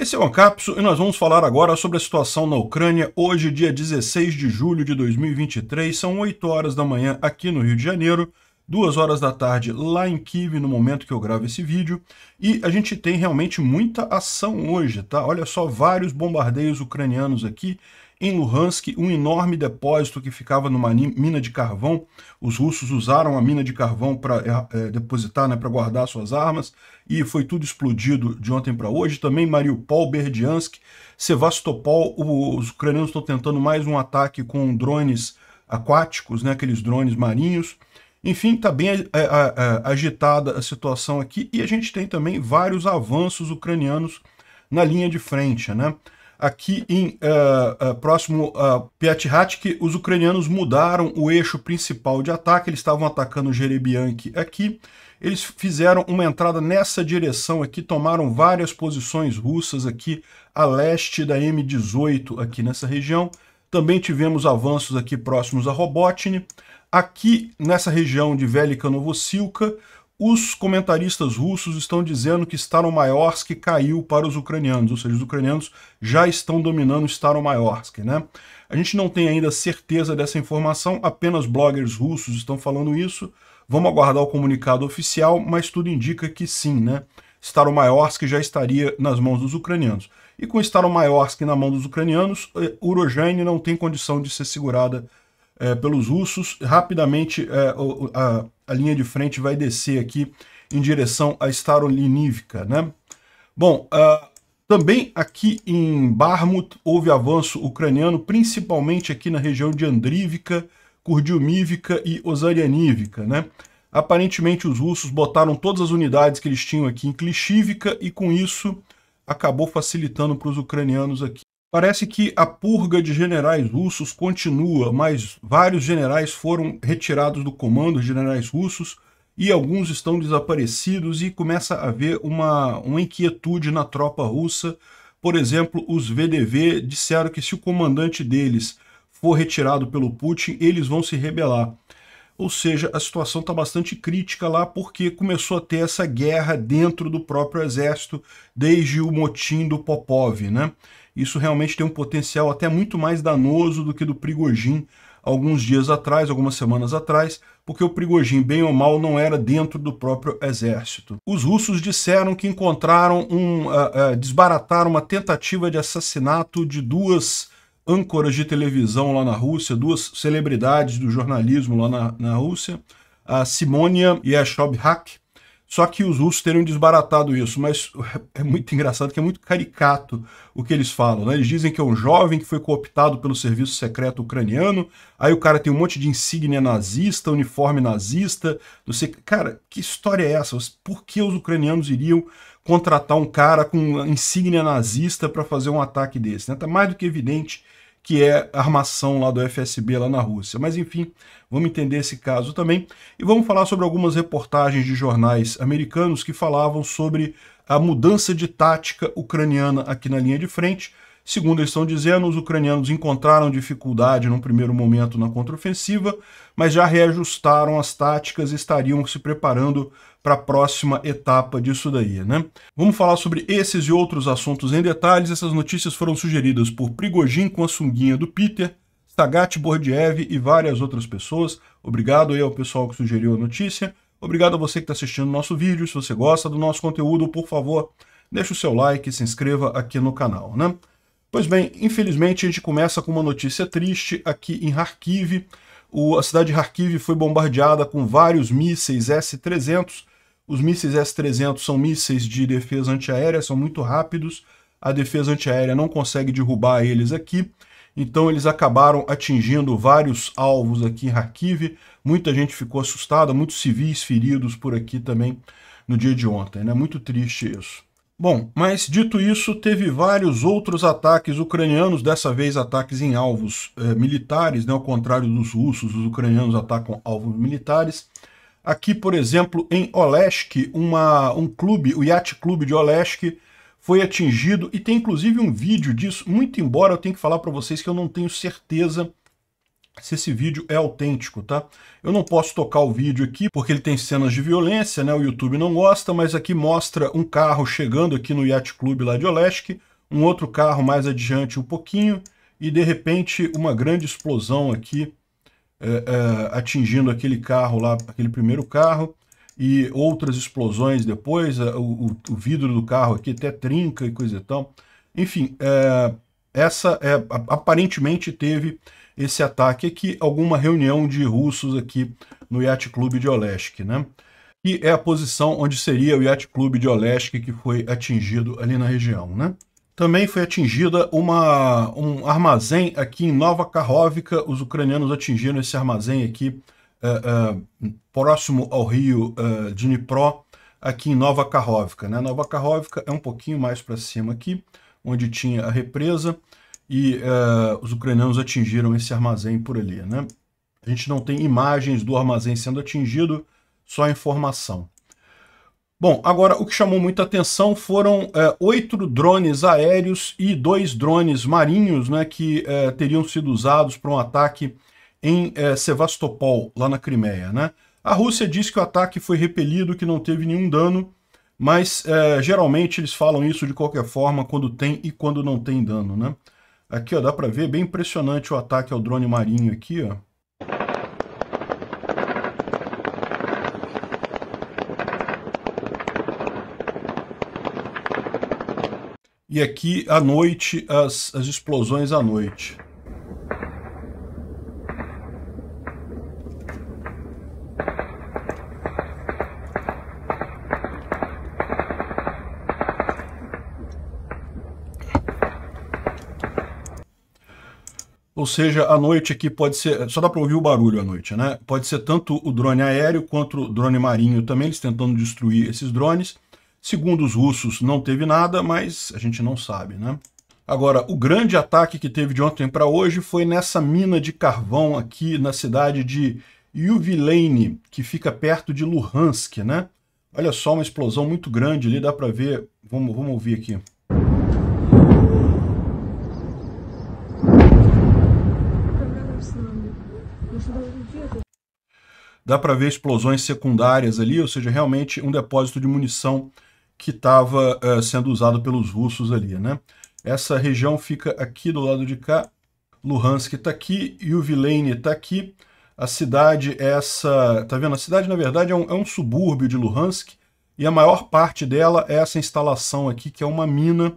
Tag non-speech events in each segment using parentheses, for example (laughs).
Esse é o Ancapso e nós vamos falar agora sobre a situação na Ucrânia, hoje, dia 16 de julho de 2023, são 8 horas da manhã aqui no Rio de Janeiro, 2 horas da tarde lá em Kiev, no momento que eu gravo esse vídeo, e a gente tem realmente muita ação hoje, tá? Olha só, vários bombardeios ucranianos aqui, em Luhansk, um enorme depósito que ficava numa mina de carvão. Os russos usaram a mina de carvão para é, depositar, né, para guardar suas armas, e foi tudo explodido de ontem para hoje. Também Mariupol, Berdiansk, Sevastopol, os ucranianos estão tentando mais um ataque com drones aquáticos, né, aqueles drones marinhos. Enfim, está bem é, é, agitada a situação aqui, e a gente tem também vários avanços ucranianos na linha de frente, né? Aqui em uh, uh, próximo a Piatihatsky, os ucranianos mudaram o eixo principal de ataque, eles estavam atacando Jerebianki aqui, eles fizeram uma entrada nessa direção aqui, tomaram várias posições russas aqui a leste da M18 aqui nessa região, também tivemos avanços aqui próximos a Robotny, aqui nessa região de Velika Novosilka, os comentaristas russos estão dizendo que Staromayorsk caiu para os ucranianos, ou seja, os ucranianos já estão dominando Staromayorsk, né? A gente não tem ainda certeza dessa informação, apenas bloggers russos estão falando isso. Vamos aguardar o comunicado oficial, mas tudo indica que sim, né? Staromayorsk já estaria nas mãos dos ucranianos. E com Staromayorsk na mão dos ucranianos, eh, Urogene não tem condição de ser segurada é, pelos russos. Rapidamente é, a, a, linha de frente vai descer aqui em direção a Starolinivka. Né? Bom, uh, também aqui em Barmut houve avanço ucraniano, principalmente aqui na região de Andrivka, Kurdiumivka e Osarianivka. Né? Aparentemente os russos botaram todas as unidades que eles tinham aqui em Klishivka e com isso acabou facilitando para os ucranianos aqui Parece que a purga de generais russos continua, mas vários generais foram retirados do comando, generais russos, e alguns estão desaparecidos e começa a haver uma, uma inquietude na tropa russa. Por exemplo, os VDV disseram que se o comandante deles for retirado pelo Putin, eles vão se rebelar. Ou seja, a situação está bastante crítica lá porque começou a ter essa guerra dentro do próprio exército desde o motim do Popov, né? Isso realmente tem um potencial até muito mais danoso do que do Prigogine alguns dias atrás, algumas semanas atrás, porque o Prigogine, bem ou mal, não era dentro do próprio exército. Os russos disseram que encontraram um... Uh, uh, desbarataram uma tentativa de assassinato de duas âncoras de televisão lá na Rússia, duas celebridades do jornalismo lá na, na Rússia, a Simonia e a Shobhak, só que os russos teriam desbaratado isso, mas é muito engraçado que é muito caricato o que eles falam. Né? Eles dizem que é um jovem que foi cooptado pelo serviço secreto ucraniano, aí o cara tem um monte de insígnia nazista, uniforme nazista, não sei. Cara, que história é essa? Por que os ucranianos iriam contratar um cara com insígnia nazista para fazer um ataque desse? Né? Tá mais do que evidente que é armação lá do FSB lá na Rússia. Mas enfim, vamos entender esse caso também. E vamos falar sobre algumas reportagens de jornais americanos que falavam sobre a mudança de tática ucraniana aqui na linha de frente. Segundo eles estão dizendo, os ucranianos encontraram dificuldade num primeiro momento na contraofensiva, mas já reajustaram as táticas e estariam se preparando para a próxima etapa disso daí, né? Vamos falar sobre esses e outros assuntos em detalhes. Essas notícias foram sugeridas por Prigogin com a sunguinha do Peter, Sagat Bordiev e várias outras pessoas. Obrigado aí ao pessoal que sugeriu a notícia. Obrigado a você que está assistindo o nosso vídeo. Se você gosta do nosso conteúdo, por favor, deixe o seu like e se inscreva aqui no canal, né? Pois bem, infelizmente a gente começa com uma notícia triste aqui em Kharkiv. O, a cidade de Kharkiv foi bombardeada com vários mísseis S-300 os mísseis S-300 são mísseis de defesa antiaérea, são muito rápidos, a defesa antiaérea não consegue derrubar eles aqui, então eles acabaram atingindo vários alvos aqui em Kharkiv, muita gente ficou assustada, muitos civis feridos por aqui também no dia de ontem, né? Muito triste isso. Bom, mas dito isso, teve vários outros ataques ucranianos, dessa vez ataques em alvos eh, militares, né? ao contrário dos russos, os ucranianos atacam alvos militares. Aqui, por exemplo, em Olesk, uma, um clube, o Yacht Clube de Olesk, foi atingido e tem inclusive um vídeo disso, muito embora eu tenha que falar para vocês que eu não tenho certeza se esse vídeo é autêntico, tá? Eu não posso tocar o vídeo aqui porque ele tem cenas de violência, né? O YouTube não gosta, mas aqui mostra um carro chegando aqui no Yacht Club lá de Olesk, um outro carro mais adiante um pouquinho, e de repente uma grande explosão aqui é, é, atingindo aquele carro lá, aquele primeiro carro, e outras explosões depois, o, o, o vidro do carro aqui até trinca e coisa e tal. Enfim, é, essa é, aparentemente teve esse ataque aqui, alguma reunião de russos aqui no Yacht Club de Olesk, né? E é a posição onde seria o Yacht Club de Olesk que foi atingido ali na região, né? Também foi atingida uma, um armazém aqui em Nova Karhovka. Os ucranianos atingiram esse armazém aqui uh, uh, próximo ao rio uh, Dnipro, aqui em Nova Karhovka. Né? Nova Karhovka é um pouquinho mais para cima aqui, onde tinha a represa e uh, os ucranianos atingiram esse armazém por ali. Né? A gente não tem imagens do armazém sendo atingido, só informação. Bom, agora o que chamou muita atenção foram uh, oito drones aéreos e dois drones marinhos né, que uh, teriam sido usados para um ataque em Sevastopol, lá na Crimeia. Né? A Rússia diz que o ataque foi repelido, que não teve nenhum dano, mas geralmente eles falam isso de qualquer forma quando tem e quando não tem dano. Né? Aqui, ó, dá para ver, bem impressionante o ataque ao drone marinho aqui, ó. E aqui, à noite, as, as explosões à noite. Ou seja, a noite aqui pode ser. Só dá para ouvir o barulho à noite, né? Pode ser tanto o drone aéreo quanto o drone marinho também, eles tentando destruir esses drones. Segundo os russos, não teve nada, mas a gente não sabe, né? Agora, o grande ataque que teve de ontem para hoje foi nessa mina de carvão aqui na cidade de Yuvilene, que fica perto de Luhansk, né? Olha só, uma explosão muito grande ali, dá para ver. Vamos, vamos ouvir aqui. Dá para ver explosões secundárias ali, ou seja, realmente um depósito de munição que estava uh, eh, sendo usado pelos russos ali, né? Essa região fica aqui do lado de cá, Luhansk está aqui, Yuvilene está aqui, a cidade é essa, tá vendo? A cidade, na verdade, é um, é um, subúrbio de Luhansk, e a maior parte dela é essa instalação aqui, que é uma mina,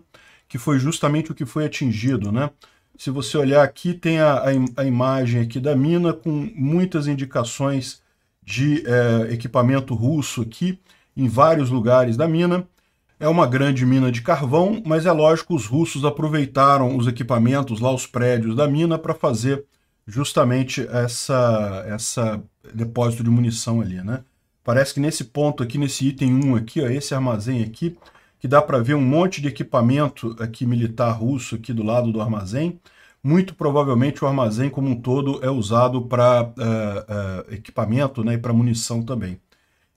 que foi justamente o que foi atingido, né? Se você olhar aqui, tem a, a, a imagem aqui da mina com muitas indicações de é, equipamento russo aqui em vários lugares da mina. É uma grande mina de carvão, mas é lógico os russos aproveitaram os equipamentos lá, os prédios da mina, para fazer justamente essa, essa depósito de munição ali, né? Parece que nesse ponto aqui, nesse item 1 aqui, ó, esse armazém aqui, que dá para ver um monte de equipamento aqui militar russo aqui do lado do armazém. Muito provavelmente o armazém como um todo é usado para uh, uh, equipamento né, e para munição também.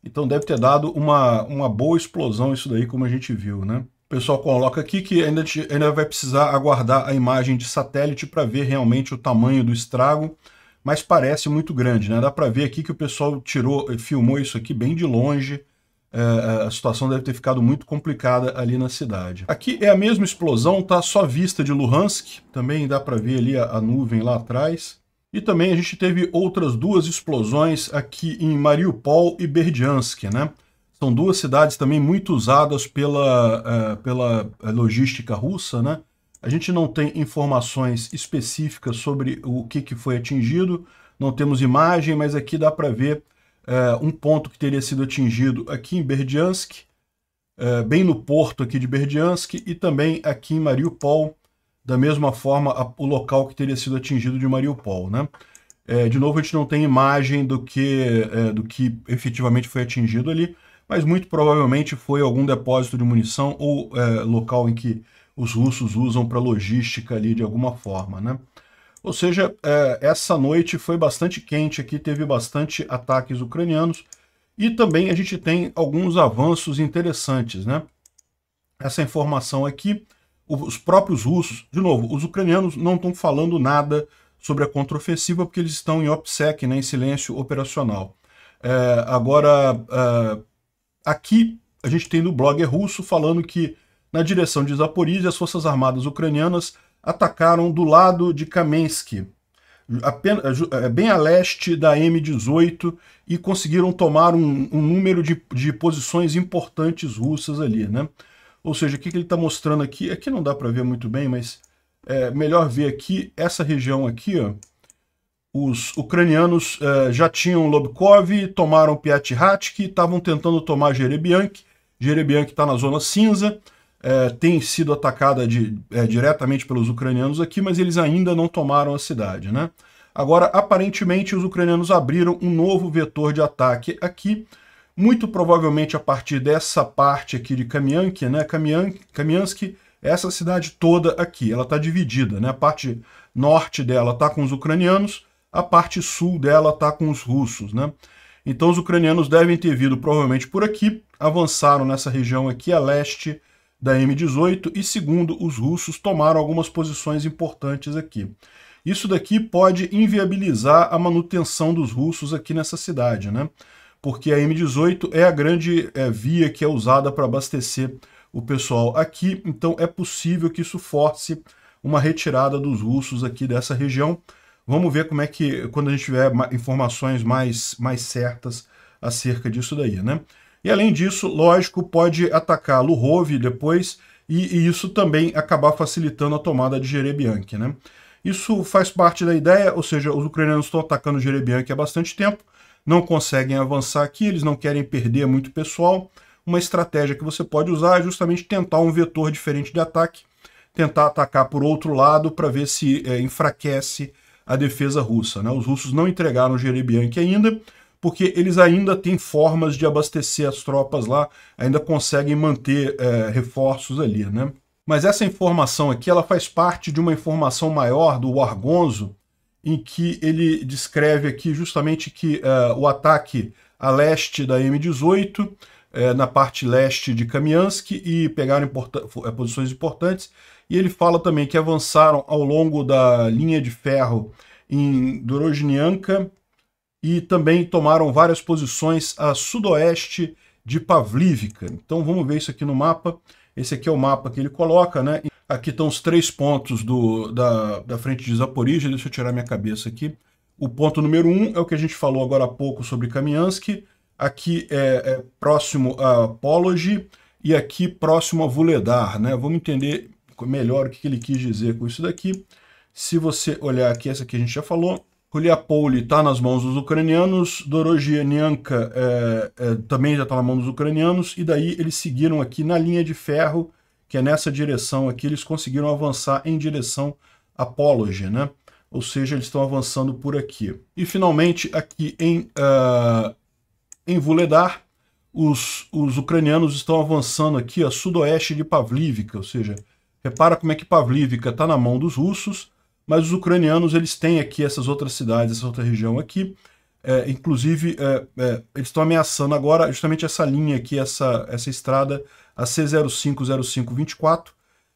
Então deve ter dado uma, uma boa explosão isso daí, como a gente viu. Né? O pessoal coloca aqui que ainda, te, ainda vai precisar aguardar a imagem de satélite para ver realmente o tamanho do estrago, mas parece muito grande. Né? Dá para ver aqui que o pessoal tirou, filmou isso aqui bem de longe, é, é, a situação deve ter ficado muito complicada ali na cidade. Aqui é a mesma explosão, tá só vista de Luhansk, também dá para ver ali a, a, nuvem lá atrás. E também a gente teve outras duas explosões aqui em Mariupol e Berdiansk, né? São duas cidades também muito usadas pela, uh, pela logística russa, né? A gente não tem informações específicas sobre o que, que foi atingido, não temos imagem, mas aqui dá para ver é, um ponto que teria sido atingido aqui em Berdiansk, é, bem no porto aqui de Berdiansk, e também aqui em Mariupol, da mesma forma a, o local que teria sido atingido de Mariupol. Né? É, de novo, a gente não tem imagem do que, é, do que efetivamente foi atingido ali, mas muito provavelmente foi algum depósito de munição ou é, local em que os russos usam para logística ali de alguma forma. Né? Ou seja, é, essa noite foi bastante quente aqui, teve bastante ataques ucranianos e também a gente tem alguns avanços interessantes, né? Essa informação aqui, os próprios russos, de novo, os ucranianos não estão falando nada sobre a contraofensiva, porque eles estão em OPSEC, né, em silêncio operacional. É, agora, é, aqui a gente tem no blog russo falando que na direção de Zaporizhia, as forças armadas ucranianas atacaram do lado de Kamensky, apenas, é, bem a leste da M18, e conseguiram tomar um, um número de, de, posições importantes russas ali. Né? Ou seja, o que, ele está mostrando aqui, aqui não dá para ver muito bem, mas é melhor ver aqui, essa região aqui, ó, os ucranianos é, já tinham Lobkov, tomaram Piatihatsky, estavam tentando tomar Jerebiank, Jerebiank está na zona cinza, é, tem sido atacada de, é, diretamente pelos ucranianos aqui, mas eles ainda não tomaram a cidade. Né? Agora, aparentemente, os ucranianos abriram um novo vetor de ataque aqui, muito provavelmente a partir dessa parte aqui de Kamianki, né? Kamiansky, essa cidade toda aqui, ela está dividida, né? A parte norte dela está com os ucranianos, a parte sul dela está com os russos, né? Então os ucranianos devem ter vindo provavelmente por aqui, avançaram nessa região aqui a leste da M18 e, segundo os russos, tomaram algumas posições importantes aqui. Isso daqui pode inviabilizar a manutenção dos russos aqui nessa cidade, né? Porque a M18 é a grande é, via que é usada para abastecer o pessoal aqui, então é possível que isso force uma retirada dos russos aqui dessa região. Vamos ver como é que, quando a gente tiver informações mais, mais certas acerca disso daí, né? E além disso, lógico, pode atacar Luhov depois e, e, isso também acabar facilitando a tomada de Jerebianki, né? Isso faz parte da ideia, ou seja, os ucranianos estão atacando Jerebianki há bastante tempo, não conseguem avançar aqui, eles não querem perder muito pessoal. Uma estratégia que você pode usar é justamente tentar um vetor diferente de ataque, tentar atacar por outro lado para ver se é, enfraquece a defesa russa. Né? Os russos não entregaram Jerebianki ainda, porque eles ainda têm formas de abastecer as tropas lá, ainda conseguem manter é, reforços ali, né? Mas essa informação aqui, ela faz parte de uma informação maior do Argonzo, em que ele descreve aqui justamente que uh, o ataque a leste da M18, uh, é, na parte leste de Kamiansk, e pegaram é, posições importantes, e ele fala também que avançaram ao longo da linha de ferro em Dorozhnyanka, e também tomaram várias posições a sudoeste de Pavlivka. Então vamos ver isso aqui no mapa. Esse aqui é o mapa que ele coloca, né? Aqui estão os três pontos do, da, da frente de Zaporizhia. Deixa eu tirar minha cabeça aqui. O ponto número um é o que a gente falou agora há pouco sobre Kamiansky. Aqui é, é próximo a Pology e aqui próximo a Vuledar, né? Vamos entender melhor o que ele quis dizer com isso daqui. Se você olhar aqui, essa aqui a gente já falou, Kuliapoli está nas mãos dos ucranianos, Dorogianianka é, é, também já está na mão dos ucranianos, e daí eles seguiram aqui na linha de ferro, que é nessa direção aqui, eles conseguiram avançar em direção a Pology, né? Ou seja, eles estão avançando por aqui. E finalmente, aqui em, uh, em Vuledar, os, os ucranianos estão avançando aqui a sudoeste de Pavlivka, ou seja, repara como é que Pavlivka está na mão dos russos, mas os ucranianos eles têm aqui essas outras cidades, essa outra região aqui, é, inclusive é, é, eles estão ameaçando agora justamente essa linha aqui, essa, essa estrada, a C050524,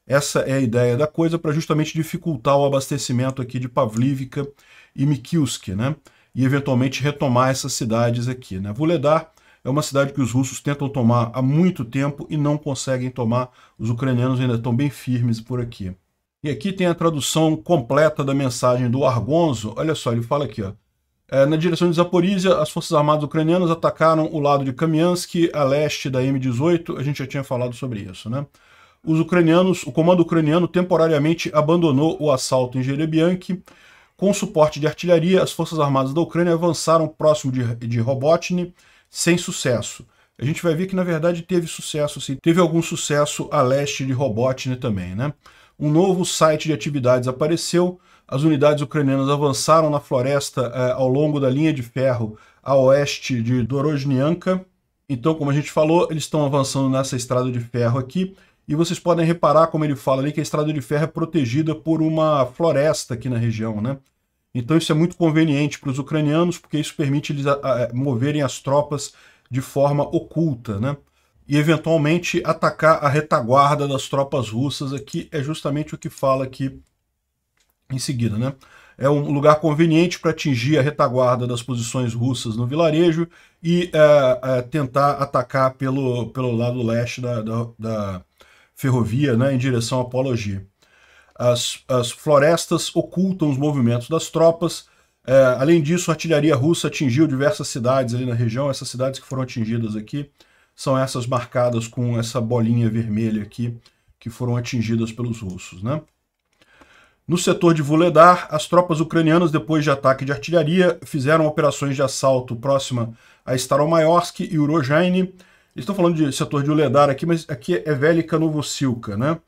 essa é a ideia da coisa para justamente dificultar o abastecimento aqui de Pavlivka e Mikilsk, né? E eventualmente retomar essas cidades aqui, né? Vuledar é uma cidade que os russos tentam tomar há muito tempo e não conseguem tomar. Os ucranianos ainda estão bem firmes por aqui. E aqui tem a tradução completa da mensagem do Argonzo. Olha só, ele fala aqui, ó. É, na direção de Zaporizhia, as forças armadas ucranianas atacaram o lado de Kamiansky, a leste da M18. A gente já tinha falado sobre isso, né? Os ucranianos, o comando ucraniano temporariamente abandonou o assalto em Jerebianki. Com suporte de artilharia, as forças armadas da Ucrânia avançaram próximo de, de Robotny, sem sucesso. A gente vai ver que, na verdade, teve sucesso, sim. Teve algum sucesso a leste de Robotny também, né? um novo site de atividades apareceu, as unidades ucranianas avançaram na floresta eh, ao longo da linha de ferro a oeste de Dorozhnyanka. Então, como a gente falou, eles estão avançando nessa estrada de ferro aqui, e vocês podem reparar, como ele fala ali, que a estrada de ferro é protegida por uma floresta aqui na região, né? Então isso é muito conveniente para os ucranianos, porque isso permite eles a, moverem as tropas de forma oculta, né? e eventualmente atacar a retaguarda das tropas russas aqui é justamente o que fala aqui em seguida, né? é um lugar conveniente para atingir a retaguarda das posições russas no vilarejo e é, é, tentar atacar pelo, pelo lado leste da, da, da ferrovia né, em direção a Apologia. As, as florestas ocultam os movimentos das tropas. É, além disso, a artilharia russa atingiu diversas cidades ali na região. Essas cidades que foram atingidas aqui são essas marcadas com essa bolinha vermelha aqui, que foram atingidas pelos russos. Né? No setor de Vuledar, as tropas ucranianas, depois de ataque de artilharia, fizeram operações de assalto próxima a Staromayorsk e Urozhaine. Eles estão falando de setor de Vuledar aqui, mas aqui é Velika Novosilka, né?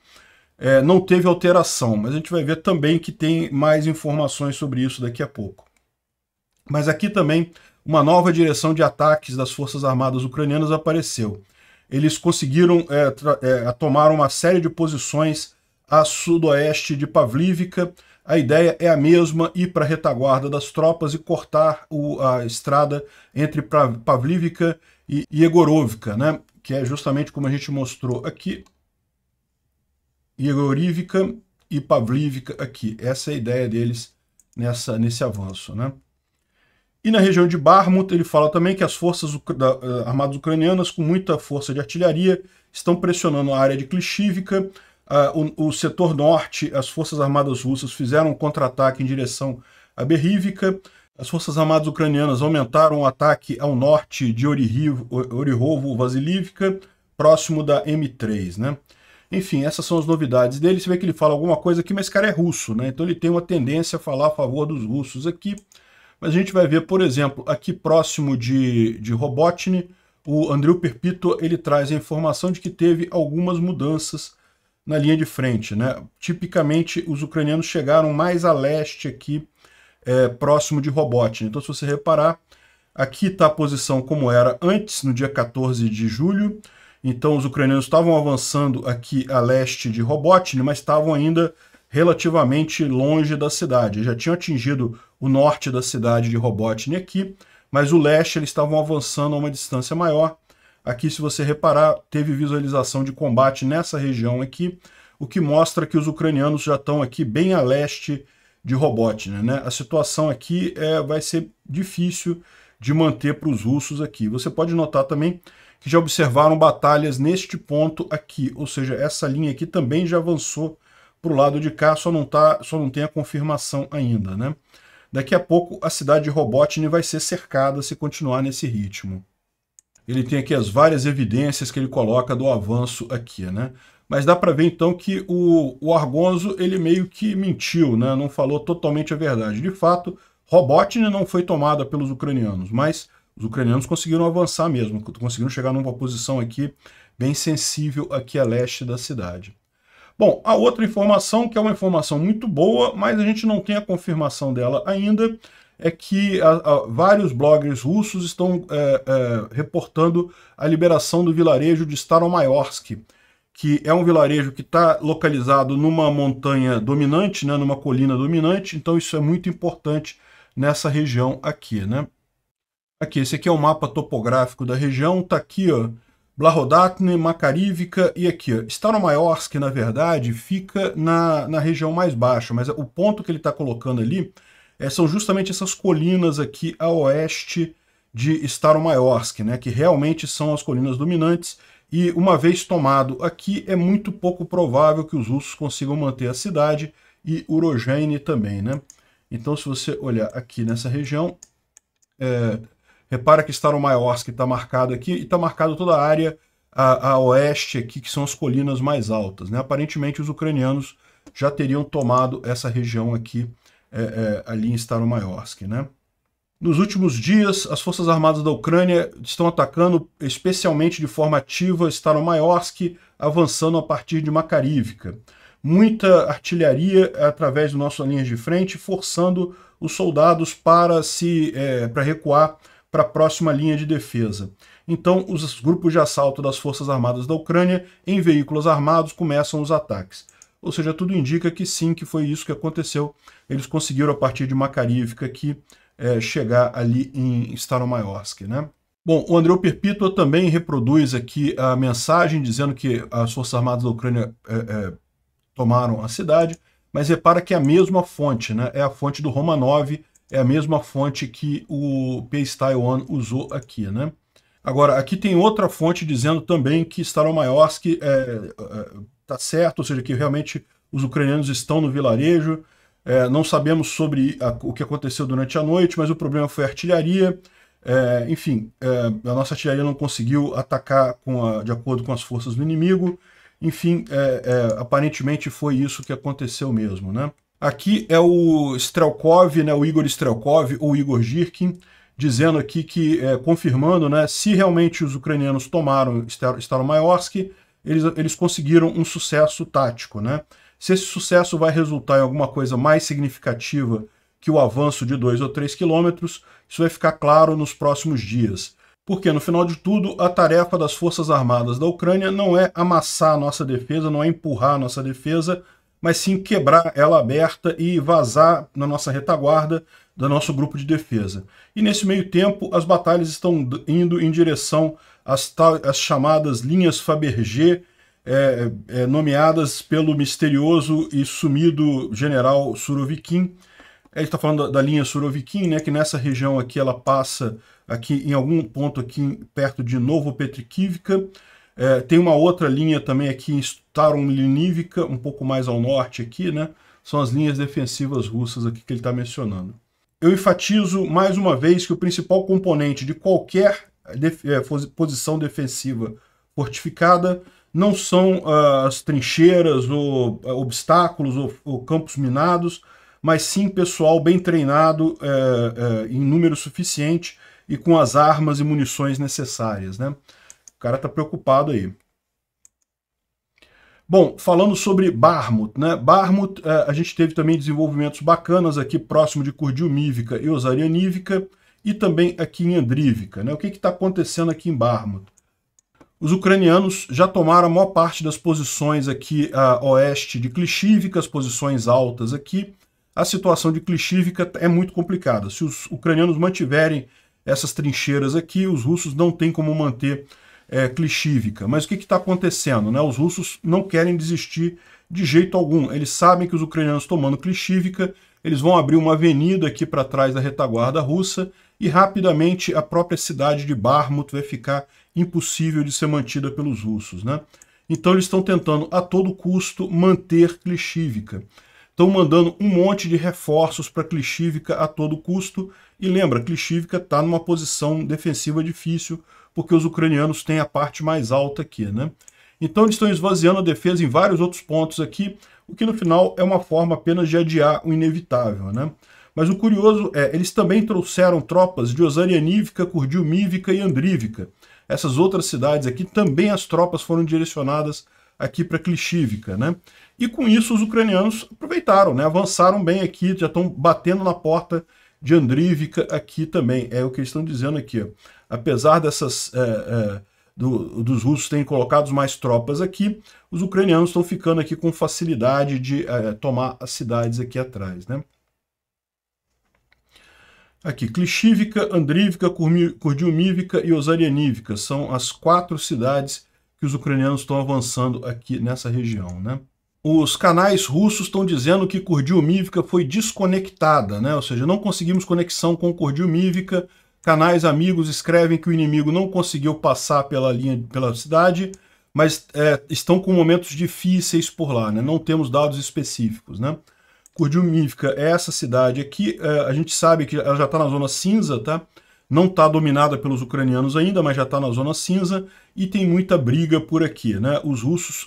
É, não teve alteração, mas a gente vai ver também que tem mais informações sobre isso daqui a pouco. Mas aqui também uma nova direção de ataques das Forças Armadas Ucranianas apareceu. Eles conseguiram é, é, tomar uma série de posições a sudoeste de Pavlivka. A ideia é a mesma, ir para a retaguarda das tropas e cortar o, a estrada entre Pavlivka e Yegorovka, né? que é justamente como a gente mostrou aqui. Yegorovka e Pavlivka aqui. Essa é a ideia deles nessa, nesse avanço. Né? E na região de Barmut, ele fala também que as forças eh, armadas ucranianas, com muita força de artilharia, estão pressionando a área de Klishivka, Uh, o, o, setor norte, as Forças Armadas Russas fizeram um contra-ataque em direção a Berrívica. As Forças Armadas Ucranianas aumentaram o ataque ao norte de Orihovo-Vasilivka, próximo da M3, né? Enfim, essas são as novidades dele. Você vê que ele fala alguma coisa aqui, mas esse cara é russo, né? Então ele tem uma tendência a falar a favor dos russos aqui. Mas a gente vai ver, por exemplo, aqui próximo de, de Robotny, o Andreu Perpito ele traz a informação de que teve algumas mudanças na linha de frente. Né? Tipicamente, os ucranianos chegaram mais a leste aqui, é, próximo de Robotnik. Então, se você reparar, aqui está a posição como era antes, no dia 14 de julho. Então, os ucranianos estavam avançando aqui a leste de Robotnik, mas estavam ainda relativamente longe da cidade. Já tinham atingido o norte da cidade de Robotnik aqui, mas o leste eles estavam avançando a uma distância maior. Aqui, se você reparar, teve visualização de combate nessa região aqui, o que mostra que os ucranianos já estão aqui bem a leste de Robotnia. Né? A situação aqui é, vai ser difícil de manter para os russos aqui. Você pode notar também que já observaram batalhas neste ponto aqui, ou seja, essa linha aqui também já avançou para o lado de cá, só não, tá, só não tem a confirmação ainda. Né? Daqui a pouco a cidade de Robotny vai ser cercada se continuar nesse ritmo ele tem aqui as várias evidências que ele coloca do avanço aqui, né? Mas dá para ver então que o, o Argonzo ele meio que mentiu, né? Não falou totalmente a verdade. De fato, Robotny não foi tomada pelos ucranianos, mas os ucranianos conseguiram avançar mesmo, conseguiram chegar numa posição aqui bem sensível aqui a leste da cidade. Bom, a outra informação, que é uma informação muito boa, mas a gente não tem a confirmação dela ainda, é que a, a, vários bloggers russos estão é, é, reportando a liberação do vilarejo de Staromayorsk, que é um vilarejo que está localizado numa montanha dominante, né, numa colina dominante, então isso é muito importante nessa região aqui. Né? Aqui, esse aqui é o mapa topográfico da região, está aqui, ó, Blahodatne, Makarivka e aqui, ó, Staromayorsk, na verdade, fica na, na região mais baixa, mas o ponto que ele está colocando ali é, são justamente essas colinas aqui a oeste de Staromayorsk, né, que realmente são as colinas dominantes, e uma vez tomado aqui, é muito pouco provável que os russos consigam manter a cidade e Urogene também. Né? Então, se você olhar aqui nessa região, é, repara que Staromayorsk está marcado aqui, e está marcado toda a área a, a, oeste aqui, que são as colinas mais altas. Né? Aparentemente, os ucranianos já teriam tomado essa região aqui é, é, ali em Staromayorsk. Né? Nos últimos dias, as Forças Armadas da Ucrânia estão atacando, especialmente de forma ativa, Staromayorsk, avançando a partir de Makarivka. Muita artilharia através das nossas linhas de frente, forçando os soldados para se é, para recuar para a próxima linha de defesa. Então, os grupos de assalto das Forças Armadas da Ucrânia, em veículos armados, começam os ataques. Ou seja, tudo indica que sim, que foi isso que aconteceu. Eles conseguiram, a partir de Makarivka, aqui, é, chegar ali em Staromayorsk, né? Bom, o Andreu Perpítua também reproduz aqui a mensagem dizendo que as Forças Armadas da Ucrânia é, é, tomaram a cidade, mas repara que é a mesma fonte, né? É a fonte do Romanov, é a mesma fonte que o P-Style usou aqui, né? Agora, aqui tem outra fonte dizendo também que Staromayorsk está é, é, tá certo, ou seja, que realmente os ucranianos estão no vilarejo. É, não sabemos sobre a, o que aconteceu durante a noite, mas o problema foi a artilharia. É, enfim, é, a nossa artilharia não conseguiu atacar a, de acordo com as forças do inimigo. Enfim, é, é, aparentemente foi isso que aconteceu mesmo. Né? Aqui é o Strelkov, né, o Igor Strelkov, ou Igor Girkin, dizendo aqui que, é, confirmando, né, se realmente os ucranianos tomaram Staromayorsk, eles, eles conseguiram um sucesso tático. Né? Se esse sucesso vai resultar em alguma coisa mais significativa que o avanço de 2 ou 3 quilômetros, isso vai ficar claro nos próximos dias. Porque, no final de tudo, a tarefa das Forças Armadas da Ucrânia não é amassar a nossa defesa, não é empurrar a nossa defesa, mas sim quebrar ela aberta e vazar na nossa retaguarda do nosso grupo de defesa. E nesse meio tempo, as batalhas estão indo em direção às, às chamadas linhas Fabergé, é, é, nomeadas pelo misterioso e sumido general Surovikin. Ele está falando da, da linha Surovikin, né, que nessa região aqui ela passa aqui em algum ponto aqui perto de Novo Petrikivka. É, tem uma outra linha também aqui em Staromlinivka, um pouco mais ao norte aqui, né? São as linhas defensivas russas aqui que ele está mencionando. Eu enfatizo mais uma vez que o principal componente de qualquer é, posição defensiva fortificada não são uh, as trincheiras ou uh, obstáculos ou, campos minados, mas sim pessoal bem treinado uh, em número suficiente e com as armas e munições necessárias. Né? O cara está preocupado aí. Bom, falando sobre Barmut, né? Barmut, a gente teve também desenvolvimentos bacanas aqui próximo de Kurdiumivka e Osarianivka e também aqui em Andrivka. Né? O que está acontecendo aqui em Barmut? Os ucranianos já tomaram a maior parte das posições aqui a oeste de Klishivka, as posições altas aqui. A situação de Klishivka é muito complicada. Se os ucranianos mantiverem essas trincheiras aqui, os russos não têm como manter é, Klishivka. Mas o que está acontecendo? Né? Os russos não querem desistir de jeito algum. Eles sabem que os ucranianos tomando Klishivka, eles vão abrir uma avenida aqui para trás da retaguarda russa e rapidamente a própria cidade de Barmut vai ficar impossível de ser mantida pelos russos. Né? Então eles estão tentando a todo custo manter Klishivka. Estão mandando um monte de reforços para Klishivka a todo custo. E lembra, Klishivka está numa posição defensiva difícil, porque os ucranianos têm a parte mais alta aqui. Né? Então eles estão esvaziando a defesa em vários outros pontos aqui, o que no final é uma forma apenas de adiar o inevitável. Né? Mas o curioso é, eles também trouxeram tropas de Osarianivka, Kurdiumivka e Andrivka. Essas outras cidades aqui, também as tropas foram direcionadas aqui para Klishivka, né? E com isso os ucranianos aproveitaram, né? avançaram bem aqui, já estão batendo na porta de Andrivka aqui também. É o que eles estão dizendo aqui. Ó. Apesar dessas... É, é, do, dos russos terem colocado mais tropas aqui, os ucranianos estão ficando aqui com facilidade de é, tomar as cidades aqui atrás. Né? Aqui, Klishivka, Andrivka, Kurdiumivka e Osarianivka são as quatro cidades que os ucranianos estão avançando aqui nessa região. Né? Os canais russos estão dizendo que Kurdiumivka foi desconectada, né? ou seja, não conseguimos conexão com Kurdiumivka. Canais amigos escrevem que o inimigo não conseguiu passar pela linha, pela cidade, mas é, estão com momentos difíceis por lá, né? não temos dados específicos. Né? Kurdiumivka é essa cidade aqui, é, a gente sabe que ela já está na zona cinza, tá? não está dominada pelos ucranianos ainda, mas já está na zona cinza, e tem muita briga por aqui. Né? Os russos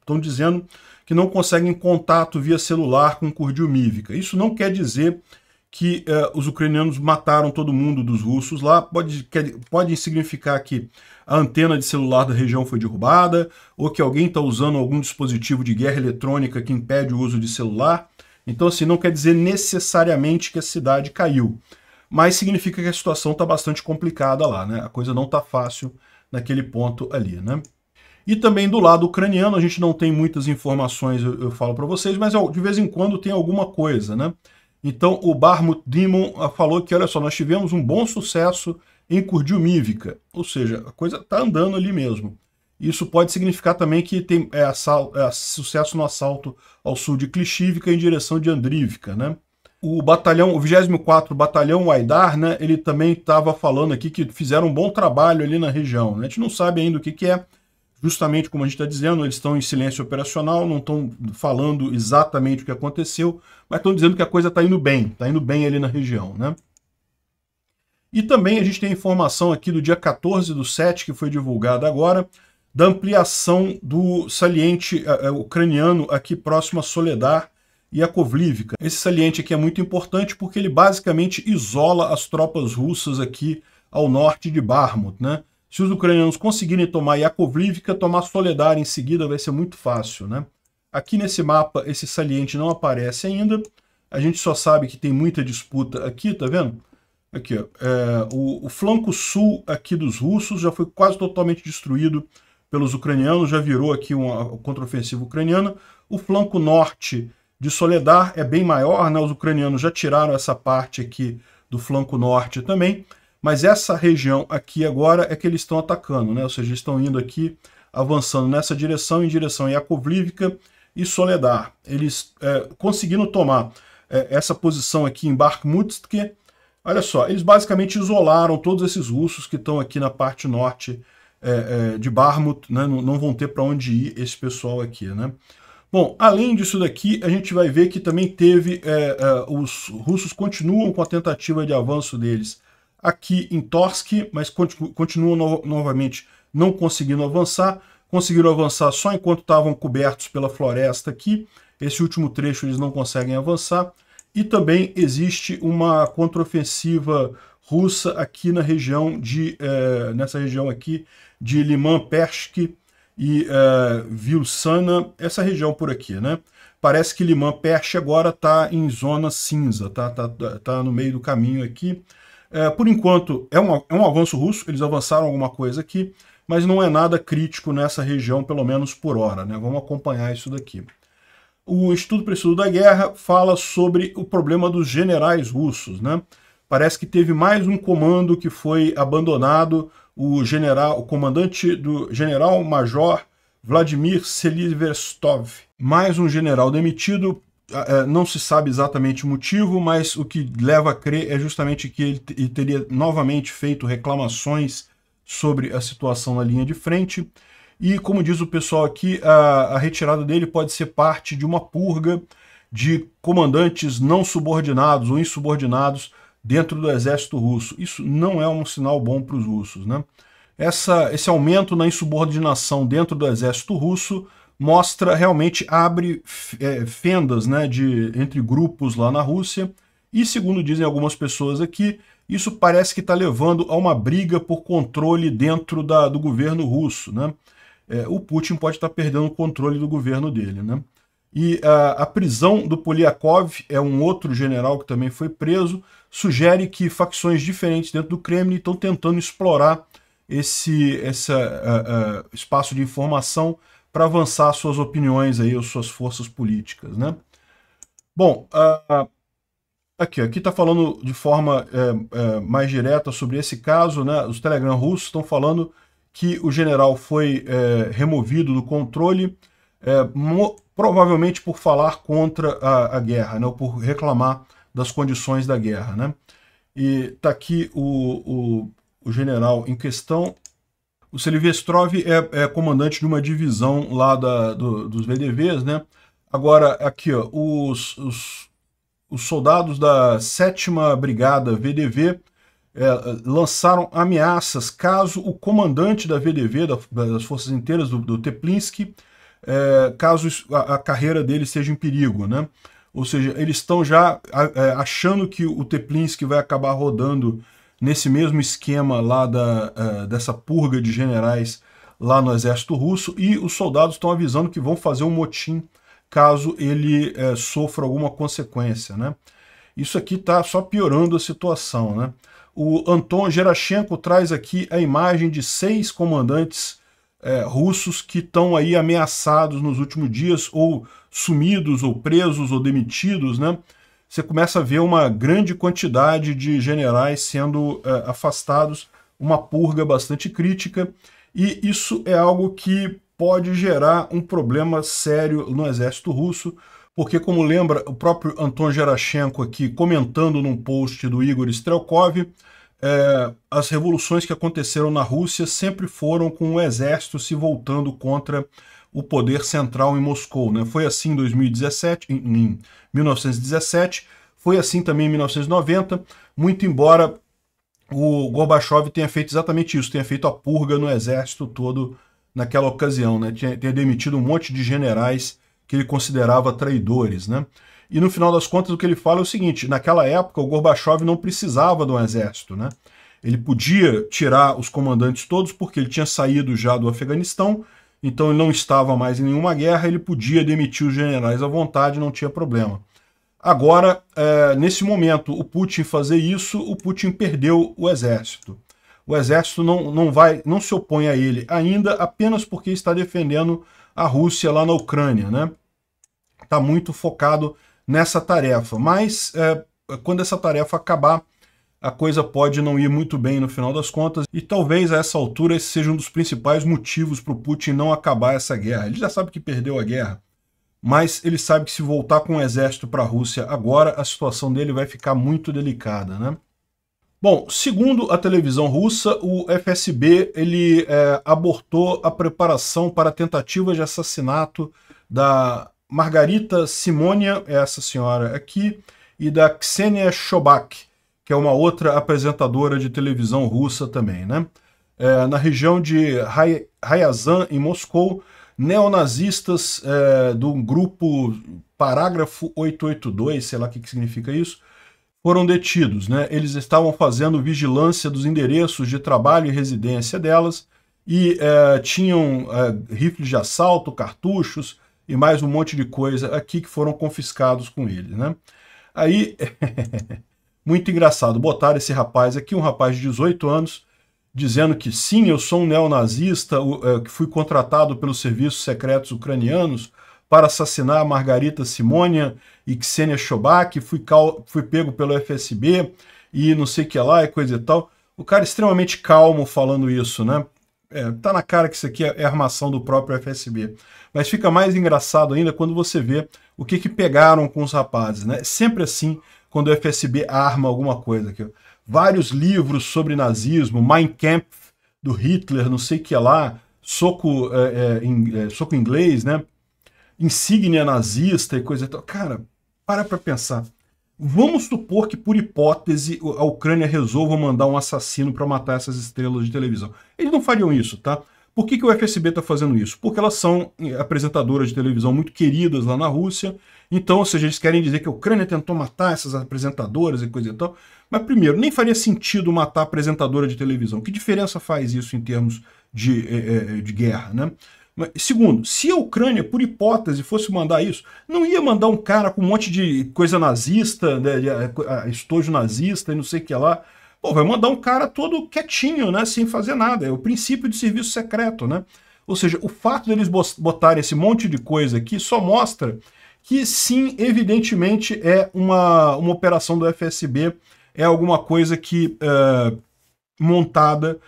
estão é, dizendo que não conseguem contato via celular com Kurdiumivka. Isso não quer dizer que eh, os ucranianos mataram todo mundo dos russos lá, pode, quer, pode significar que a antena de celular da região foi derrubada, ou que alguém está usando algum dispositivo de guerra eletrônica que impede o uso de celular. Então, assim, não quer dizer necessariamente que a cidade caiu, mas significa que a situação está bastante complicada lá, né? A coisa não está fácil naquele ponto ali, né? E também do lado ucraniano, a gente não tem muitas informações, eu, eu falo para vocês, mas de vez em quando tem alguma coisa, né? Então o Barmut Dimon ah, falou que, olha só, nós tivemos um bom sucesso em Kurdiumivka, ou seja, a coisa está andando ali mesmo. Isso pode significar também que tem é, é, sucesso no assalto ao sul de Klishivka em direção de Andrivka, né? O batalhão, o 24 Batalhão Aidar, né, ele também estava falando aqui que fizeram um bom trabalho ali na região. Né? A gente não sabe ainda o que, que é, justamente como a gente está dizendo, eles estão em silêncio operacional, não estão falando exatamente o que aconteceu, mas estão dizendo que a coisa está indo bem, está indo bem ali na região. Né? E também a gente tem informação aqui do dia 14 do 7, que foi divulgada agora, da ampliação do saliente uh, uh, ucraniano aqui próximo a Soledar e a Kovlivka. Esse saliente aqui é muito importante porque ele basicamente isola as tropas russas aqui ao norte de Barmut, né? Se os ucranianos conseguirem tomar Yakovlivka, tomar Soledar em seguida vai ser muito fácil, né? Aqui nesse mapa esse saliente não aparece ainda. A gente só sabe que tem muita disputa aqui, tá vendo? Aqui, ó, é, o, o, flanco sul aqui dos russos já foi quase totalmente destruído pelos ucranianos, já virou aqui uma contraofensiva ucraniana. O flanco norte de Soledar é bem maior, né? os ucranianos já tiraram essa parte aqui do flanco norte também, mas essa região aqui agora é que eles estão atacando, né? ou seja, estão indo aqui, avançando nessa direção, em direção a Yakovlivka e Soledar. Eles é, conseguindo tomar é, essa posição aqui em Bakhmutsk, olha só, eles basicamente isolaram todos esses russos que estão aqui na parte norte é, é de Barmut, né? não, não vão ter para onde ir esse pessoal aqui. Né? Bom, além disso daqui, a gente vai ver que também teve, é, é, os russos continuam com a tentativa de avanço deles aqui em Torsk, mas continu continuam no novamente não conseguindo avançar, conseguiram avançar só enquanto estavam cobertos pela floresta aqui, esse último trecho eles não conseguem avançar, e também existe uma contraofensiva russa aqui na região de, é, nessa região aqui de Liman Persk, e uh, Vilsana, essa região por aqui, né? Parece que Limão Perche agora está em zona cinza, tá, tá, tá no meio do caminho aqui. Uh, por enquanto, é um, é um avanço russo, eles avançaram alguma coisa aqui, mas não é nada crítico nessa região, pelo menos por hora, né? Vamos acompanhar isso daqui. O Estudo para Estudo da Guerra fala sobre o problema dos generais russos, né? Parece que teve mais um comando que foi abandonado o general, o comandante do general-major Vladimir Seliverstov. Mais um general demitido, é, não se sabe exatamente o motivo, mas o que leva a crer é justamente que ele teria novamente feito reclamações sobre a situação na linha de frente. E, como diz o pessoal aqui, a, a retirada dele pode ser parte de uma purga de comandantes não subordinados ou insubordinados dentro do exército russo. Isso não é um sinal bom para os russos. Né? Essa, esse aumento na insubordinação dentro do exército russo mostra, realmente abre é, fendas né, de, entre grupos lá na Rússia, e segundo dizem algumas pessoas aqui, isso parece que está levando a uma briga por controle dentro da, do governo russo. Né? É, o Putin pode estar tá perdendo o controle do governo dele. Né? E a, a, prisão do Poliakov, é um outro general que também foi preso, sugere que facções diferentes dentro do Kremlin estão tentando explorar esse, esse uh, uh, espaço de informação para avançar suas opiniões, aí, ou suas forças políticas. Né? Bom, uh, aqui está falando de forma é, é, mais direta sobre esse caso. Né? Os Telegram russos estão falando que o general foi removido do controle provavelmente por falar contra a, a guerra, né, ou por reclamar das condições da guerra. Né? E está aqui o, o, o, general em questão. O Selivestrov é, é, comandante de uma divisão lá da, do, dos VDVs. Né? Agora, aqui, ó, os, os, os soldados da 7 Brigada VDV é, lançaram ameaças caso o comandante da VDV, da, das forças inteiras do, do Teplinsky, é, caso a, a, carreira dele seja em perigo, né? Ou seja, eles estão já é, achando que o Teplinsky vai acabar rodando nesse mesmo esquema lá da, é, dessa purga de generais lá no exército russo e os soldados estão avisando que vão fazer um motim caso ele é, sofra alguma consequência, né? Isso aqui está só piorando a situação, né? O Anton Gerashenko traz aqui a imagem de seis comandantes é, russos que estão aí ameaçados nos últimos dias, ou sumidos, ou presos, ou demitidos, né? Você começa a ver uma grande quantidade de generais sendo é, afastados, uma purga bastante crítica, e isso é algo que pode gerar um problema sério no exército russo, porque, como lembra o próprio Anton Gerashenko aqui comentando num post do Igor Strelkov, é, as revoluções que aconteceram na Rússia sempre foram com o exército se voltando contra o poder central em Moscou. Né? Foi assim em 2017, em, em 1917, foi assim também em 1990, muito embora o Gorbachev tenha feito exatamente isso, tenha feito a purga no exército todo naquela ocasião, né? Tinha, tenha demitido um monte de generais que ele considerava traidores, né? E no final das contas o que ele fala é o seguinte, naquela época o Gorbachev não precisava do exército, né? Ele podia tirar os comandantes todos porque ele tinha saído já do Afeganistão, então ele não estava mais em nenhuma guerra, ele podia demitir os generais à vontade, não tinha problema. Agora, é, nesse momento, o Putin fazer isso, o Putin perdeu o exército o exército não, não, vai, não se opõe a ele ainda apenas porque está defendendo a Rússia lá na Ucrânia, né? Está muito focado nessa tarefa. Mas é, quando essa tarefa acabar, a coisa pode não ir muito bem no final das contas, e talvez a essa altura esse seja um dos principais motivos para o Putin não acabar essa guerra. Ele já sabe que perdeu a guerra, mas ele sabe que se voltar com o exército para a Rússia agora, a situação dele vai ficar muito delicada, né? Bom, segundo a televisão russa, o FSB ele é, abortou a preparação para a tentativa de assassinato da Margarita Simonia, essa senhora aqui, e da Ksenia Shobak, que é uma outra apresentadora de televisão russa também, né? É, na região de Ryazan, em Moscou, neonazistas é, do grupo Parágrafo 882, sei lá o que, que significa isso, foram detidos. Né? Eles estavam fazendo vigilância dos endereços de trabalho e residência delas e é, tinham é, rifles de assalto, cartuchos e mais um monte de coisa aqui que foram confiscados com eles. Né? Aí, (laughs) muito engraçado, botaram esse rapaz aqui, um rapaz de 18 anos, dizendo que sim, eu sou um neonazista, é, que fui contratado pelos serviços secretos ucranianos para assassinar Margarita Simônia e Ksenia Shobak, fui, fui pego pelo FSB e não sei o que lá e coisa e tal. O cara é extremamente calmo falando isso, né? É, tá na cara que isso aqui é armação do próprio FSB. Mas fica mais engraçado ainda quando você vê o que, que pegaram com os rapazes, né? Sempre assim, quando o FSB arma alguma coisa. Aqui. Vários livros sobre nazismo, Mein Kampf, do Hitler, não sei o que lá, soco, é, é, in, é, soco inglês, né? insígnia nazista e coisa e tal. Cara, para para pensar. Vamos supor que, por hipótese, a Ucrânia resolva mandar um assassino para matar essas estrelas de televisão. Eles não fariam isso, tá? Por que, que o FSB está fazendo isso? Porque elas são eh, apresentadoras de televisão muito queridas lá na Rússia. Então, ou seja, eles querem dizer que a Ucrânia tentou matar essas apresentadoras e coisa e tal. Mas, primeiro, nem faria sentido matar apresentadora de televisão. Que diferença faz isso em termos de, eh, eh, de guerra, né? Segundo, se a Ucrânia, por hipótese, fosse mandar isso, não ia mandar um cara com um monte de coisa nazista, né, estojo nazista e não sei o que lá. Pô, vai mandar um cara todo quietinho, né, sem fazer nada. É o princípio de serviço secreto, né? Ou seja, o fato deles botarem esse monte de coisa aqui só mostra que sim, evidentemente é uma, uma operação do FSB, é alguma coisa que é, montada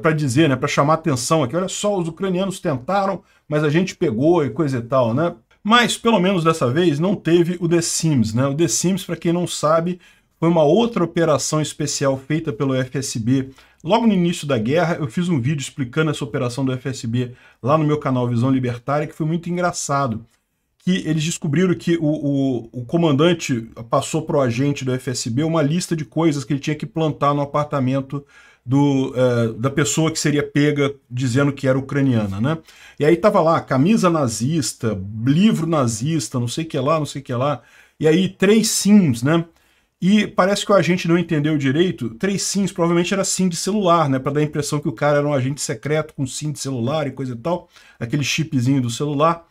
para dizer, né, para chamar atenção aqui, olha só, os ucranianos tentaram, mas a gente pegou e coisa e tal, né? Mas, pelo menos dessa vez, não teve o The Sims, né? O The Sims, para quem não sabe, foi uma outra operação especial feita pelo FSB. Logo no início da guerra, eu fiz um vídeo explicando essa operação do FSB lá no meu canal Visão Libertária, que foi muito engraçado. Que eles descobriram que o, o, o comandante passou para o agente do FSB uma lista de coisas que ele tinha que plantar no apartamento do, uh, da pessoa que seria pega dizendo que era ucraniana, né? E aí tava lá, camisa nazista, livro nazista, não sei o que lá, não sei o que lá, e aí três sims, né? E parece que o agente não entendeu direito, três sims provavelmente era sim de celular, né? Para dar a impressão que o cara era um agente secreto com sim de celular e coisa e tal, aquele chipzinho do celular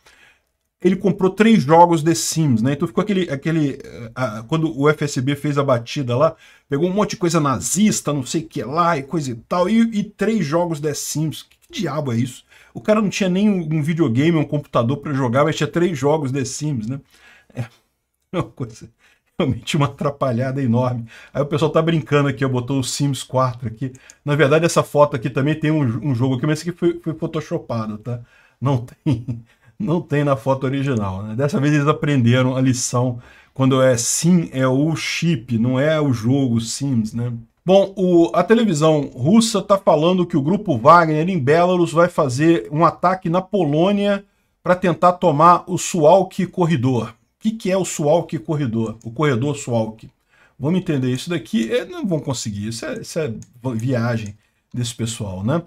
ele comprou três jogos de Sims, né? Então ficou aquele. aquele uh, uh, quando o FSB fez a batida lá, pegou um monte de coisa nazista, não sei o que lá e coisa e tal, e, e três jogos de Sims. Que diabo é isso? O cara não tinha nem um, videogame, um computador para jogar, mas tinha três jogos de Sims, né? (laughs) É uma coisa, realmente uma atrapalhada enorme. Aí o pessoal tá brincando aqui, eu botou o Sims 4 aqui. Na verdade, essa foto aqui também tem um, um jogo aqui, mas esse aqui foi, foi photoshopado, tá? Não (laughs) tem, não tem na foto original. Né? Dessa vez eles aprenderam a lição. Quando é sim, é o chip, não é o jogo Sims, né? Bom, o, a televisão russa está falando que o grupo Wagner em Belarus vai fazer um ataque na Polônia para tentar tomar o Suwalki Corridor. O que, que é o Suwalki Corridor? O corredor Suwalki. Vamos entender isso daqui. É, não vão conseguir. Isso é, isso é, viagem desse pessoal, né?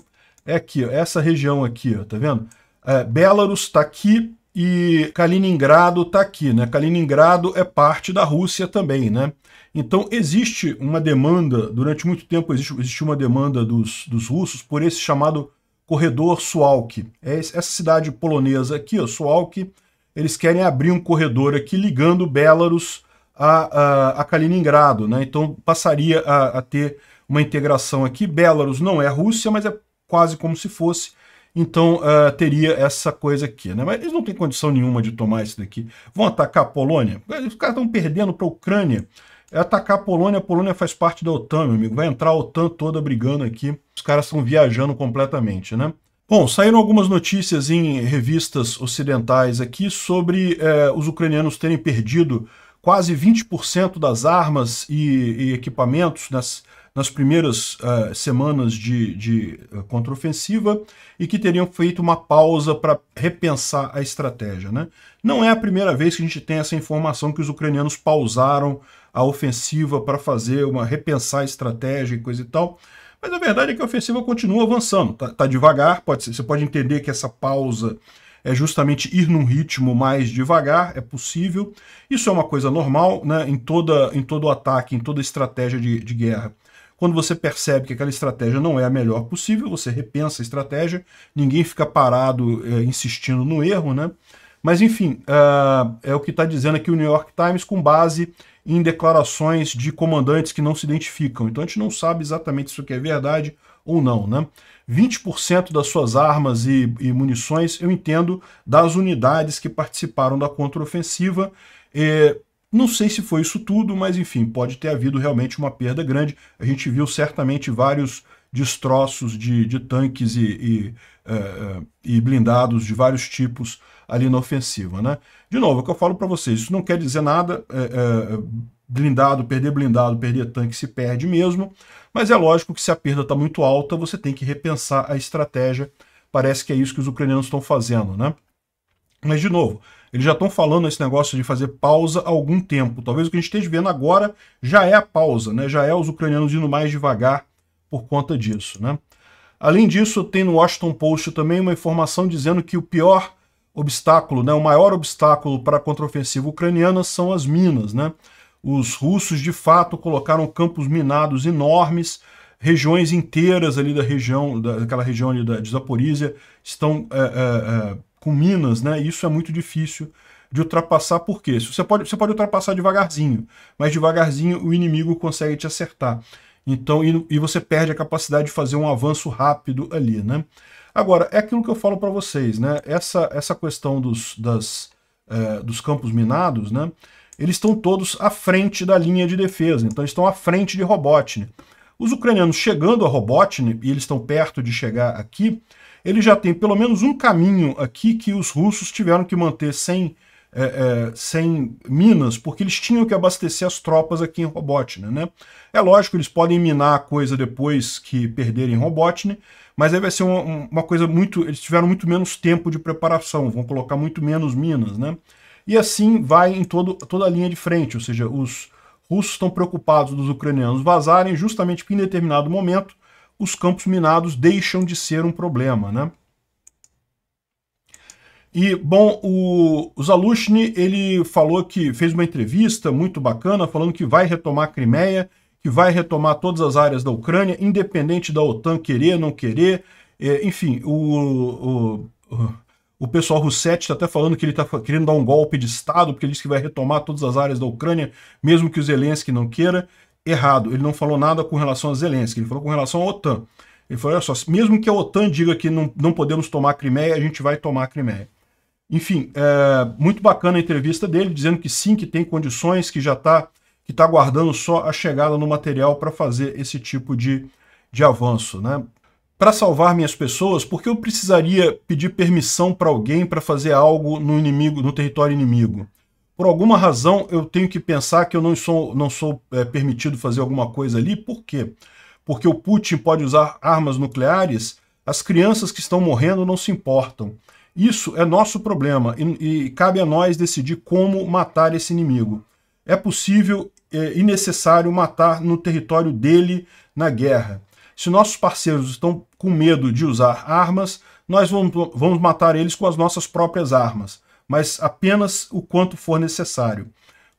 É aqui, ó, essa região aqui, ó, tá vendo? É, Belarus está aqui e Kaliningrado está aqui, né? Kaliningrado é parte da Rússia também, né? Então, existe uma demanda, durante muito tempo existe, existe uma demanda dos, dos russos por esse chamado corredor Suwalki. É essa cidade polonesa aqui, ó, Suwalki, eles querem abrir um corredor aqui ligando Belarus a, a, a Kaliningrado, né? Então, passaria a, a ter uma integração aqui. Belarus não é Rússia, mas é quase como se fosse. Então uh, teria essa coisa aqui, né? Mas eles não têm condição nenhuma de tomar isso daqui. Vão atacar a Polônia? Os caras estão perdendo para a Ucrânia é atacar a Polônia. A Polônia faz parte da OTAN, meu amigo. Vai entrar a OTAN toda brigando aqui. Os caras estão viajando completamente, né? Bom, saíram algumas notícias em revistas ocidentais aqui sobre é, os ucranianos terem perdido quase 20% das armas e, e, equipamentos nas, nas primeiras uh, semanas de, de uh, contraofensiva e que teriam feito uma pausa para repensar a estratégia. Né? Não é a primeira vez que a gente tem essa informação que os ucranianos pausaram a ofensiva para fazer uma repensar a estratégia e coisa e tal. Mas a verdade é que a ofensiva continua avançando. Tá, tá devagar, pode ser, você pode entender que essa pausa é justamente ir num ritmo mais devagar, é possível. Isso é uma coisa normal né, em, toda, em todo ataque, em toda estratégia de, de guerra. Quando você percebe que aquela estratégia não é a melhor possível, você repensa a estratégia, ninguém fica parado é, insistindo no erro, né? Mas enfim, uh, é o que está dizendo aqui o New York Times com base em declarações de comandantes que não se identificam. Então a gente não sabe exatamente se isso aqui é verdade ou não, né? 20% das suas armas e, e, munições, eu entendo, das unidades que participaram da contraofensiva. É, não sei se foi isso tudo, mas enfim, pode ter havido realmente uma perda grande. A gente viu certamente vários destroços de, de tanques e, e, uh, e blindados de vários tipos ali na ofensiva. Né? De novo, é o que eu falo para vocês, isso não quer dizer nada, é, é, blindado, perder blindado, perder tanque se perde mesmo, mas é lógico que se a perda está muito alta, você tem que repensar a estratégia, parece que é isso que os ucranianos estão fazendo. Né? Mas, de novo, eles já estão falando esse negócio de fazer pausa há algum tempo. Talvez o que a gente esteja vendo agora já é a pausa, né? já é os ucranianos indo mais devagar por conta disso. Né? Além disso, tem no Washington Post também uma informação dizendo que o pior obstáculo, né, o maior obstáculo para a contraofensiva ucraniana são as minas. Né? Os russos, de fato, colocaram campos minados enormes, regiões inteiras ali da região, daquela região ali da, de Zaporizhia, estão é, é, com minas, né? Isso é muito difícil de ultrapassar, por quê? Você pode, você pode ultrapassar devagarzinho, mas devagarzinho o inimigo consegue te acertar. Então, e, e você perde a capacidade de fazer um avanço rápido ali, né? Agora, é aquilo que eu falo para vocês, né? Essa, essa questão dos, das, é, dos campos minados, né? Eles estão todos à frente da linha de defesa, então estão à frente de Robotny. Os ucranianos chegando a Robotny, e eles estão perto de chegar aqui, eles já têm pelo menos um caminho aqui que os russos tiveram que manter sem, é, é, sem minas, porque eles tinham que abastecer as tropas aqui em Robotny. Né? É lógico, eles podem minar a coisa depois que perderem Robotny, mas aí vai ser uma, uma, coisa muito. Eles tiveram muito menos tempo de preparação, vão colocar muito menos minas, né? E assim vai em todo, toda a linha de frente, ou seja, os russos estão preocupados dos ucranianos vazarem, justamente porque em determinado momento os campos minados deixam de ser um problema, né? E, bom, o, o Zalushny, ele falou que fez uma entrevista muito bacana, falando que vai retomar a Crimeia, que vai retomar todas as áreas da Ucrânia, independente da OTAN querer, não querer. É, enfim, o, o, o pessoal Russetti está até falando que ele está querendo dar um golpe de Estado, porque ele diz que vai retomar todas as áreas da Ucrânia, mesmo que o Zelensky não queira. Errado, ele não falou nada com relação a Zelensky, ele falou com relação à OTAN. Ele falou, olha só, mesmo que a OTAN diga que não, não podemos tomar a Crimeia, a gente vai tomar a Crimeia. Enfim, é, muito bacana a entrevista dele, dizendo que sim, que tem condições, que já está que está aguardando só a chegada no material para fazer esse tipo de, de avanço. Né? Para salvar minhas pessoas, por que eu precisaria pedir permissão para alguém para fazer algo no inimigo, no território inimigo? Por alguma razão eu tenho que pensar que eu não sou, não sou é, permitido fazer alguma coisa ali. Por quê? Porque o Putin pode usar armas nucleares, as crianças que estão morrendo não se importam. Isso é nosso problema e, e cabe a nós decidir como matar esse inimigo. É possível é, e necessário matar no território dele na guerra. Se nossos parceiros estão com medo de usar armas, nós vamos, vamos matar eles com as nossas próprias armas, mas apenas o quanto for necessário.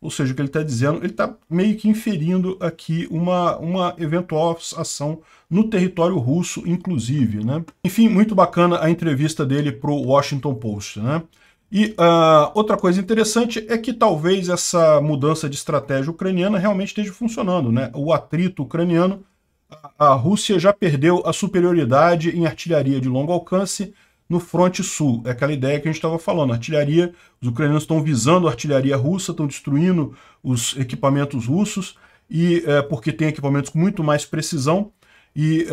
Ou seja, o que ele está dizendo, ele está meio que inferindo aqui uma, uma eventual ação no território russo, inclusive. Né? Enfim, muito bacana a entrevista dele para o Washington Post. Né? E uh, outra coisa interessante é que talvez essa mudança de estratégia ucraniana realmente esteja funcionando. Né? O atrito ucraniano, a Rússia já perdeu a superioridade em artilharia de longo alcance no fronte sul. É aquela ideia que a gente estava falando. Artilharia, os ucranianos estão visando a artilharia russa, estão destruindo os equipamentos russos, e é, porque tem equipamentos com muito mais precisão, e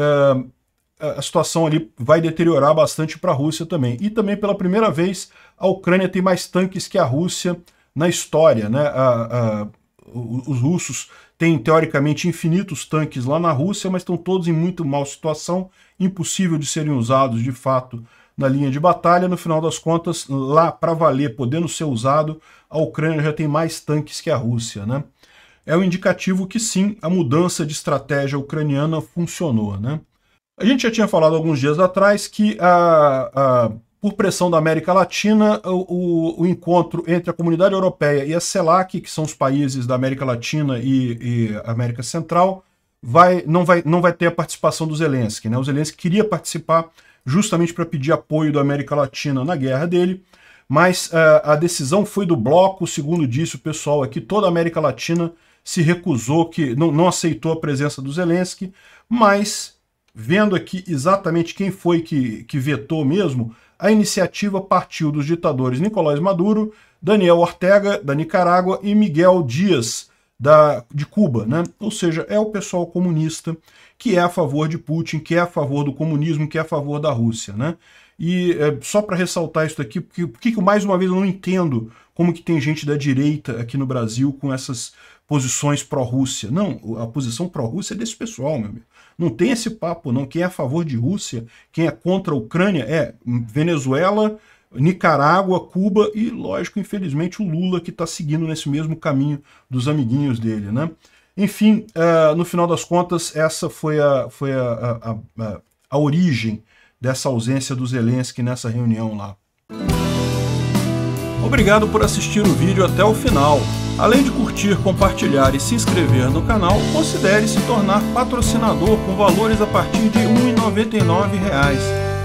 é, a situação ali vai deteriorar bastante para a Rússia também. E também, pela primeira vez, a Ucrânia tem mais tanques que a Rússia na história. Né? A, a, os russos têm, teoricamente, infinitos tanques lá na Rússia, mas estão todos em muito mal situação, impossível de serem usados, de fato, na linha de batalha. No final das contas, lá para valer, podendo ser usado, a Ucrânia já tem mais tanques que a Rússia. Né? É um indicativo que sim, a mudança de estratégia ucraniana funcionou. Né? A gente já tinha falado alguns dias atrás que, a, a por pressão da América Latina, o, o, encontro entre a comunidade europeia e a CELAC, que são os países da América Latina e, e América Central, vai, não, vai, não vai ter a participação do Zelensky. Né? O Zelensky queria participar justamente para pedir apoio da América Latina na guerra dele, mas uh, a decisão foi do bloco, segundo disse o pessoal aqui, toda a América Latina se recusou, que não, não aceitou a presença do Zelensky, mas vendo aqui exatamente quem foi que, que vetou mesmo, a iniciativa partiu dos ditadores Nicolás Maduro, Daniel Ortega, da Nicarágua, e Miguel Dias, da, de Cuba. Né? Ou seja, é o pessoal comunista que é a favor de Putin, que é a favor do comunismo, que é a favor da Rússia. Né? E é, só para ressaltar isso daqui, porque, porque mais uma vez eu não entendo como que tem gente da direita aqui no Brasil com essas posições pró-Rússia. Não, a posição pró-Rússia é desse pessoal, meu amigo. Não tem esse papo, não. Quem é a favor de Rússia, quem é contra a Ucrânia é Venezuela, Nicarágua, Cuba e, lógico, infelizmente, o Lula que está seguindo nesse mesmo caminho dos amiguinhos dele, né? Enfim, uh, no final das contas, essa foi a, foi a, a, a, a origem dessa ausência do Zelensky nessa reunião lá. Obrigado por assistir o vídeo até o final. Além de curtir, compartilhar e se inscrever no canal, considere se tornar patrocinador com valores a partir de R$ 1,99